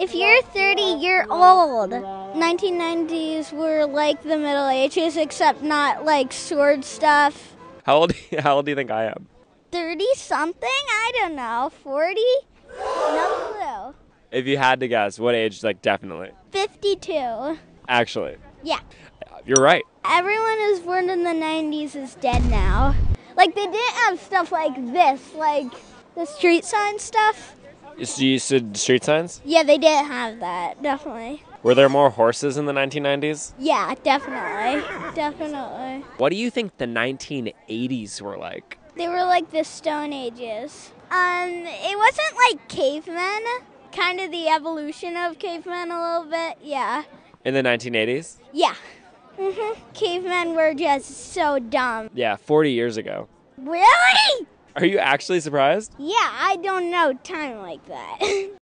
If you're 30, you're old. 1990s were like the Middle Ages, except not like sword stuff. How old? How old do you think I am? 30 something? I don't know. 40? No clue. If you had to guess, what age? Like definitely. 52. Actually, Yeah. you're right. Everyone who's born in the 90s is dead now. Like, they didn't have stuff like this, like the street sign stuff. So you said street signs? Yeah, they didn't have that, definitely. Were there more horses in the 1990s? Yeah, definitely. Definitely. What do you think the 1980s were like? They were like the Stone Ages. Um, it wasn't like cavemen, kind of the evolution of cavemen a little bit. Yeah. In the 1980s? Yeah. hmm Cavemen were just so dumb. Yeah, 40 years ago. Really? Are you actually surprised? Yeah, I don't know time like that.